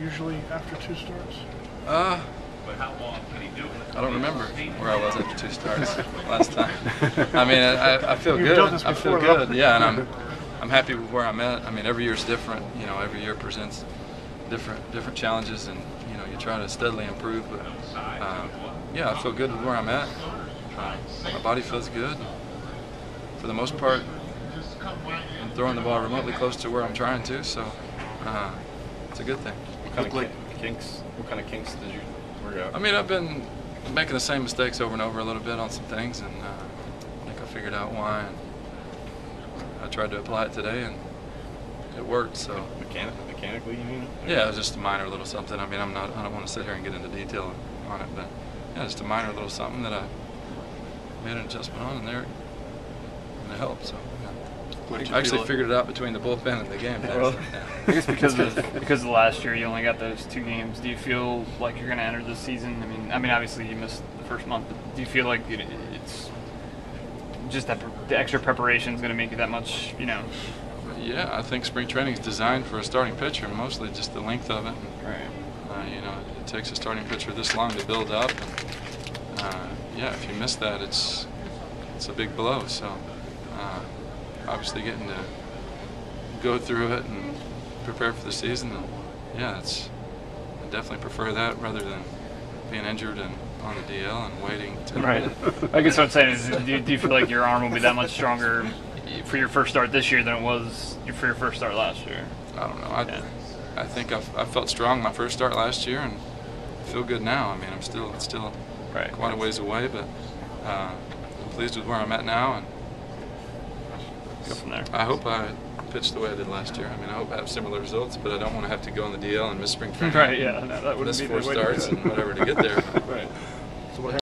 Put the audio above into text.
usually after two starts? Uh, I don't remember where I was after two starts last time. I mean, I, I feel You've good. done this I feel before, though. good. Yeah, and I'm I'm happy with where I'm at. I mean, every year's different. You know, every year presents different different challenges, and you know, you try to steadily improve. But uh, yeah, I feel good with where I'm at. My body feels good. For the most part, I'm throwing the ball remotely close to where I'm trying to, so uh, it's a good thing. What kind of ki- kinks? What kind of kinks did you work out? I mean, I've been making the same mistakes over and over a little bit on some things, and uh, I think I figured out why. And I tried to apply it today, and it worked. So Mechanic, mechanically, you mean? yeah, it was just a minor little something. I mean, I'm not. I don't want to sit here and get into detail on it, but yeah, just a minor little something that I made an adjustment on, and there, and it helped. So. Yeah. What did you I actually feel- figured it out between the bullpen and the game. Well, Yeah. I guess because of because of last year you only got those two games. Do you feel like you're going to enter this season? I mean, I mean, obviously you missed the first month. But do you feel like it, it's just that the extra preparation is going to make you that much, you know? Yeah, I think spring training is designed for a starting pitcher, mostly just the length of it. Right. Uh, you know, it takes a starting pitcher this long to build up. And, uh, yeah, if you miss that, it's it's a big blow. So, uh, obviously, getting to go through it and prepare for the season, and yeah, it's I definitely prefer that rather than being injured and on the DL and waiting. To, Right. I guess what I'm saying is, do you, do you feel like your arm will be that much stronger for your first start this year than it was for your first start last year? I don't know. I, Yeah. I think I've, I felt strong my first start last year and feel good now. I mean, I'm still still Right. quite a ways away, but uh, I'm pleased with where I'm at now, and Go from there. I hope I pitched the way I did last year. I mean, I hope I have similar results, but I don't want to have to go on the DL and miss spring training. Right. Yeah. No, that would Miss be four the way to do starts it. and whatever to get there. Right.